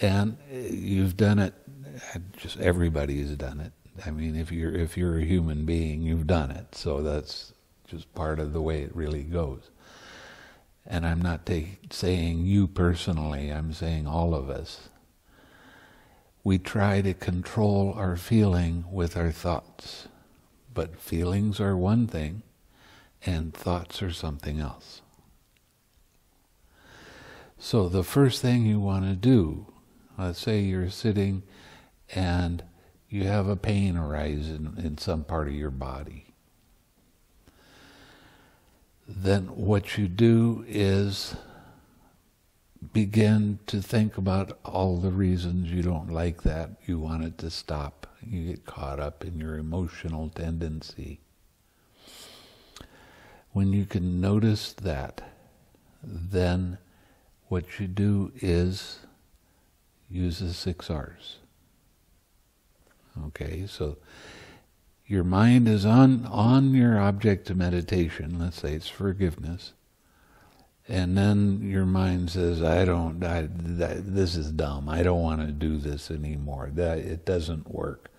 And uh, you've done it, just everybody has done it. I mean, if you're, if you're a human being, you've done it. So that's just part of the way it really goes. And I'm not take, saying you personally, I'm saying all of us. We try to control our feeling with our thoughts. But feelings are one thing, and thoughts are something else. So the first thing you want to do, let's say you're sitting and you have a pain arise in, in some part of your body. Then what you do is begin to think about all the reasons you don't like that, you want it to stop. You get caught up in your emotional tendency. When you can notice that, then what you do is use the six R's. Okay, so your mind is on, on your object of meditation, let's say it's forgiveness, and then your mind says, I don't, I, that, this is dumb, I don't want to do this anymore, that, it doesn't work.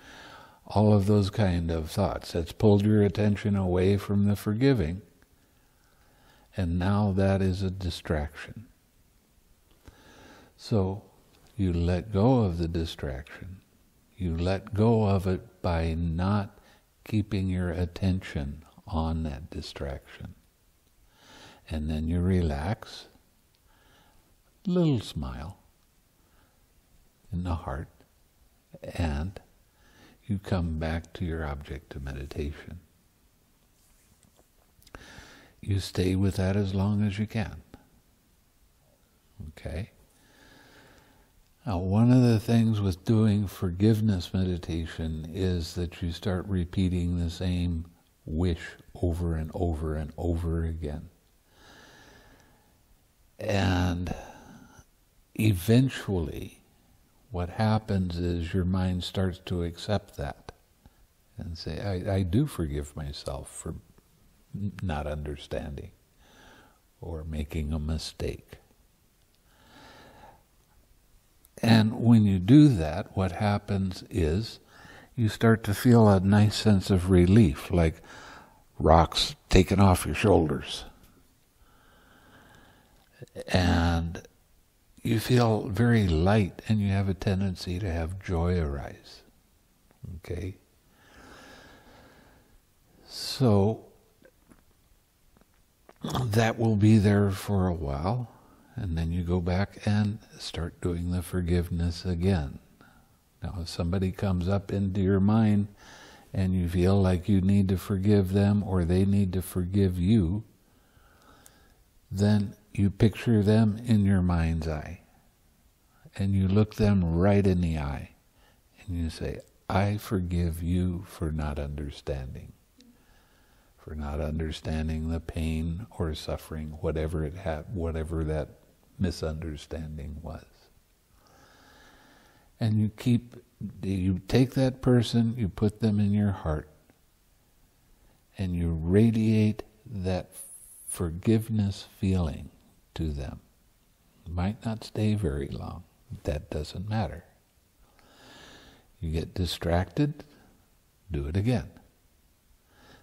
All of those kind of thoughts. That's pulled your attention away from the forgiving, and now that is a distraction. So you let go of the distraction. You let go of it by not keeping your attention on that distraction. And then you relax, little smile in the heart, and you come back to your object of meditation. You stay with that as long as you can. Okay? Now, one of the things with doing forgiveness meditation is that you start repeating the same wish over and over and over again. And eventually, what happens is your mind starts to accept that and say, I, I do forgive myself for not understanding or making a mistake. And when you do that, what happens is you start to feel a nice sense of relief, like rocks taken off your shoulders. And you feel very light and you have a tendency to have joy arise. Okay? So that will be there for a while. And then you go back and start doing the forgiveness again. Now, if somebody comes up into your mind and you feel like you need to forgive them or they need to forgive you, then you picture them in your mind's eye. And you look them right in the eye. And you say, I forgive you for not understanding for not understanding the pain or suffering, whatever it had, whatever that misunderstanding was. And you keep, you take that person, you put them in your heart, and you radiate that forgiveness feeling to them. It might not stay very long. That doesn't matter. You get distracted, do it again.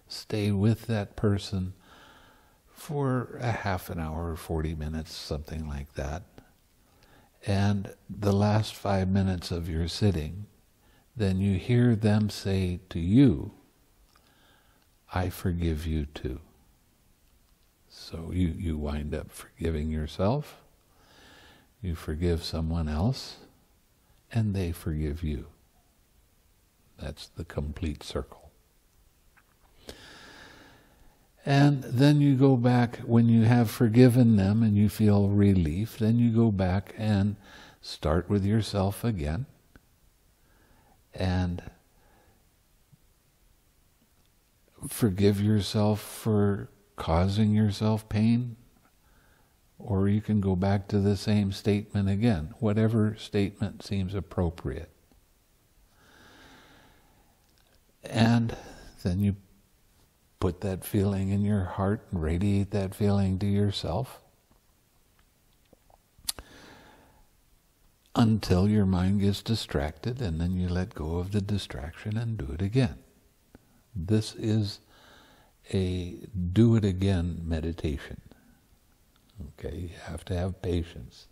Stay with that person for a half an hour, 40 minutes, something like that. And the last five minutes of your sitting, then you hear them say to you, I forgive you too. So you, you wind up forgiving yourself, you forgive someone else, and they forgive you. That's the complete circle. And then you go back, when you have forgiven them and you feel relief, then you go back and start with yourself again. And forgive yourself for causing yourself pain. Or you can go back to the same statement again, whatever statement seems appropriate. And then you put that feeling in your heart and radiate that feeling to yourself. until your mind gets distracted and then you let go of the distraction and do it again. This is a do it again meditation. Okay, you have to have patience.